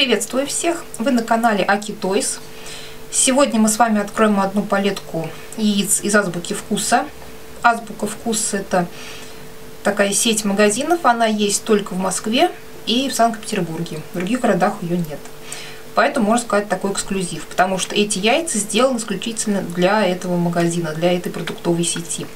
Приветствую всех! Вы на канале Аки Тойс. Сегодня мы с вами откроем одну палетку яиц из Азбуки Вкуса. Азбука Вкус это такая сеть магазинов. Она есть только в Москве и в Санкт-Петербурге. В других городах ее нет. Поэтому можно сказать такой эксклюзив, потому что эти яйца сделаны исключительно для этого магазина, для этой продуктовой сети.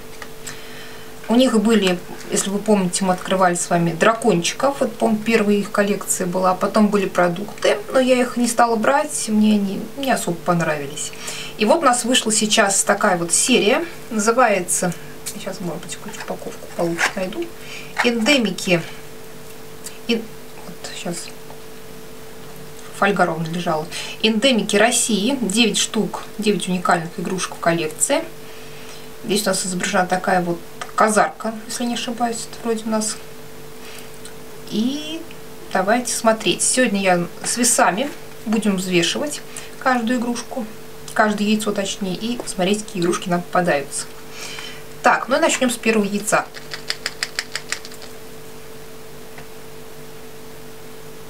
У них были, если вы помните, мы открывали с вами дракончиков. Вот, по первая их коллекция была. А потом были продукты, но я их не стала брать, мне они не особо понравились. И вот у нас вышла сейчас такая вот серия. Называется, сейчас, может быть, какую-то упаковку получше найду. Эндемики. И, вот сейчас фольга ровно лежала. Эндемики России. 9 штук, 9 уникальных игрушек в коллекции. Здесь у нас изображена такая вот казарка, если не ошибаюсь, это вроде у нас. И давайте смотреть. Сегодня я с весами будем взвешивать каждую игрушку, каждое яйцо точнее, и смотреть, какие игрушки нам попадаются. Так, ну начнем с первого яйца.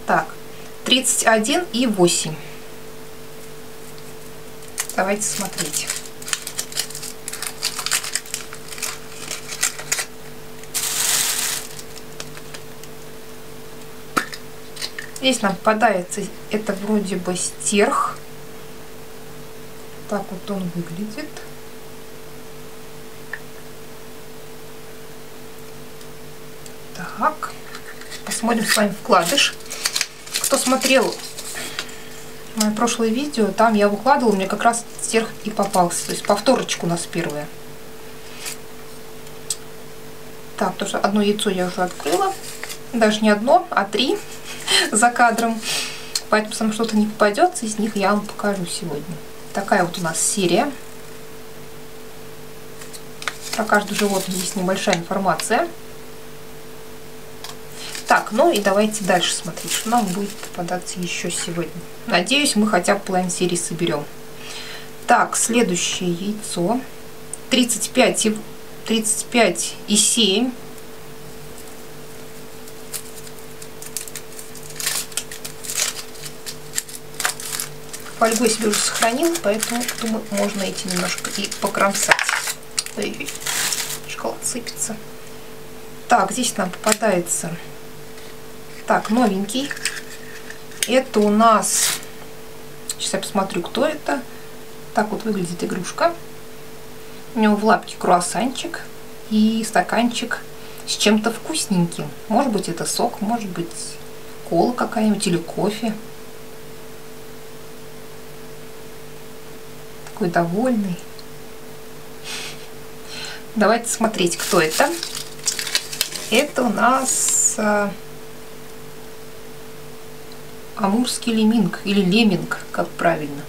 Так, 31 и 8. Давайте смотреть. Здесь нам попадается, это вроде бы стерх. Так вот он выглядит. Так, посмотрим с вами вкладыш. Кто смотрел мое прошлое видео, там я выкладывала, мне как раз стерх и попался. То есть повторочка у нас первая. Так, потому что одно яйцо я уже открыла. Даже не одно, а три. За кадром. Поэтому сам что-то не попадется, из них я вам покажу сегодня. Такая вот у нас серия. Про каждое животное есть небольшая информация. Так, ну и давайте дальше смотреть, что нам будет попадаться еще сегодня. Надеюсь, мы хотя бы половину серии соберем. Так, следующее яйцо. 35 и, 35 и 7. Фольгу себе уже сохранила, поэтому, думаю, можно эти немножко и покромсать. Ой, шоколад сыпется. Так, здесь нам попадается... Так, новенький. Это у нас... Сейчас я посмотрю, кто это. Так вот выглядит игрушка. У него в лапке круассанчик и стаканчик с чем-то вкусненьким. Может быть это сок, может быть кола какая-нибудь или кофе. Такой довольный. Давайте смотреть, кто это. Это у нас а, амурский леминг или леминг, как правильно.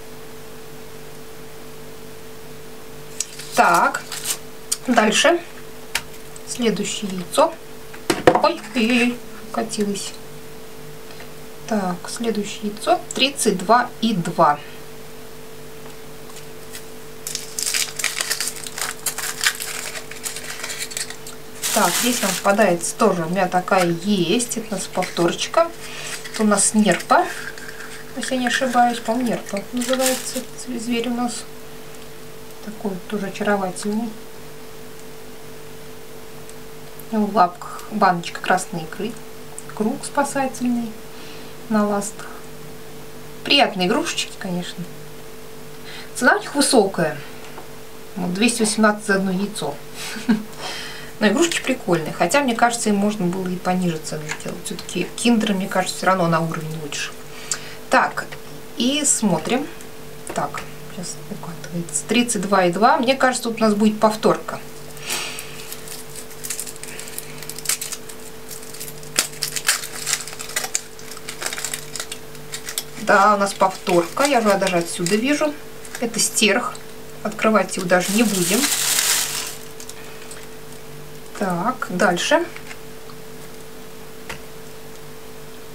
Так, дальше. Следующее яйцо. Ой, ой, ой, катилось. Так, следующее яйцо 32 Так, здесь нам попадается тоже у меня такая есть. Это у нас повторочка. Это у нас нерпа. Если я не ошибаюсь, по-моему, нерпа называется зверь у нас. Такой тоже очаровательный. В лапках баночка красной икры. Круг спасательный на ластах. Приятные игрушечки, конечно. Цена у них высокая. Вот 218 за одно яйцо. Но игрушки прикольные. Хотя, мне кажется, им можно было и пониже цену сделать. Все-таки киндеры, мне кажется, все равно на уровень лучше. Так, и смотрим. Так, сейчас укатывается. 32,2. Мне кажется, тут у нас будет повторка. Да, у нас повторка. Я же даже отсюда вижу. Это стерх. Открывать его даже не будем. Так, дальше.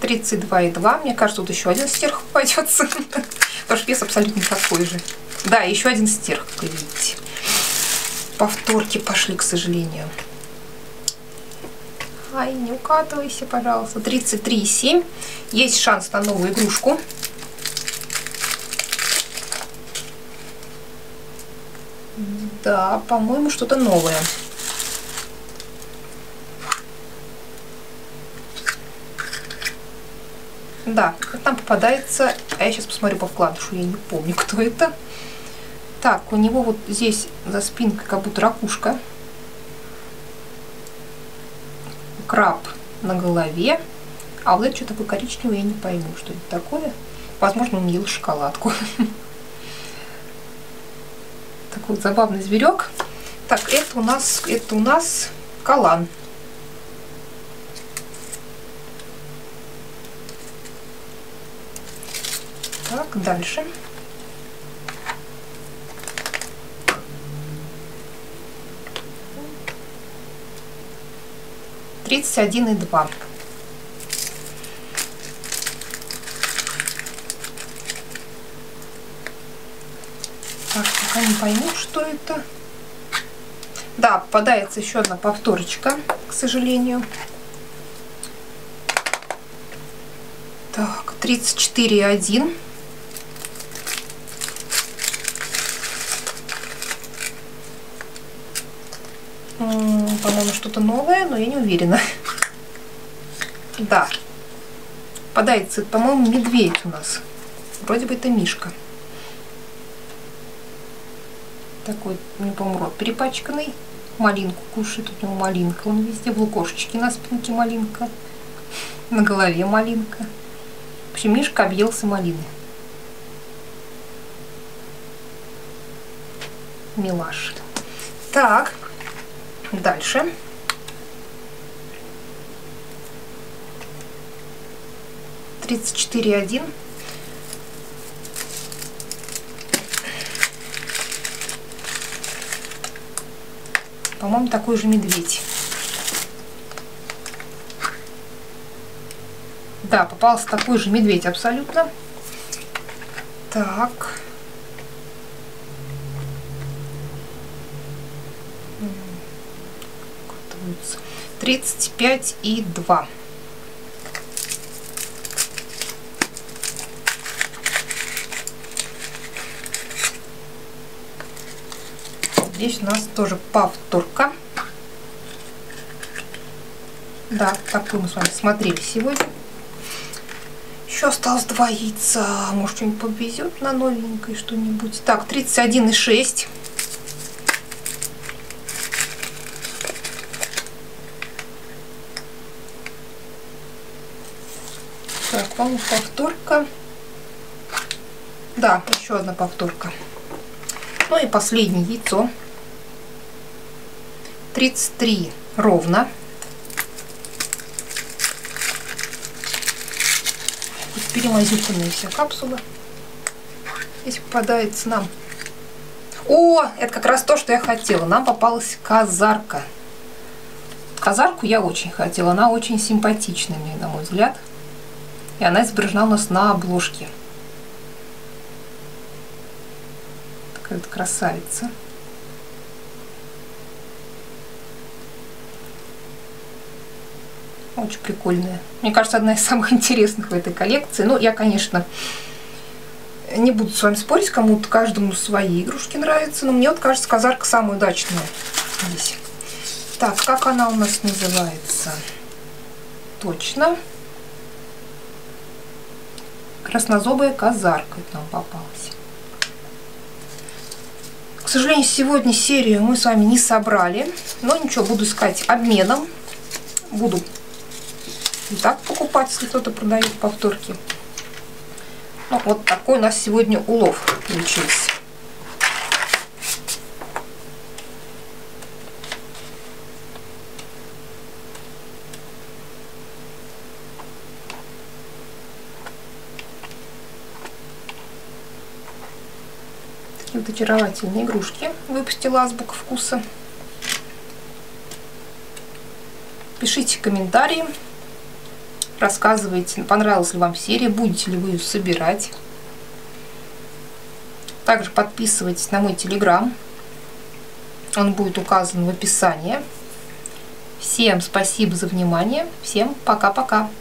32,2. Мне кажется, тут еще один стерх попадется. Потому что вес абсолютно такой же. Да, еще один стерх, как вы видите. Повторки пошли, к сожалению. Ай, не укатывайся, пожалуйста. 33,7. Есть шанс на новую игрушку. Да, по-моему, что-то новое. Да, там попадается... А я сейчас посмотрю по вкладышу, я не помню, кто это. Так, у него вот здесь за спинкой как будто ракушка. Краб на голове. А вот это что такое коричневое, я не пойму, что это такое. Возможно, он ел шоколадку. Такой вот забавный зверек. Так, это у нас, это у нас калан. Так, дальше. Тридцать один и два. Так, пока не пойму, что это. Да, попадается еще одна повторочка, к сожалению. Так, 34,1. По-моему, что-то новое, но я не уверена. Да. Попадается, по-моему, медведь у нас. Вроде бы это Мишка. Такой, не помню, рот перепачканный. Малинку кушает, у него малинка. Он везде в лукошечке на спинке малинка. На голове малинка. В общем, Мишка объелся малины. Милаш. Так, дальше. Тридцать четыре один. По-моему, такой же медведь. Да, попался такой же медведь абсолютно. Так. Тридцать пять и два. Здесь у нас тоже повторка. Да, такую мы с вами смотрели сегодня. Еще осталось два яйца. Может, что-нибудь повезет на новенькое что-нибудь. Так, 31,6. Так, вам повторка. Да, еще одна повторка. Ну и последнее яйцо. 33 ровно. перемазюканные все капсулы. Здесь попадается нам... О, это как раз то, что я хотела. Нам попалась казарка. Казарку я очень хотела. Она очень симпатичная мне, на мой взгляд. И она изображена у нас на обложке. Такая вот красавица. Очень прикольная. Мне кажется, одна из самых интересных в этой коллекции. Ну, я, конечно, не буду с вами спорить, кому-то каждому свои игрушки нравятся, но мне вот кажется, казарка самая удачная здесь. Так, как она у нас называется? Точно. Краснозобая казарка это нам попалась. К сожалению, сегодня серию мы с вами не собрали, но ничего, буду искать обменом. Буду и так покупать, если кто-то продает повторки. Ну, вот такой у нас сегодня улов получился. Такие вот очаровательные игрушки выпустила Азбука Вкуса. Пишите комментарии, Рассказывайте, понравилась ли вам серия, будете ли вы ее собирать. Также подписывайтесь на мой телеграм. Он будет указан в описании. Всем спасибо за внимание. Всем пока-пока.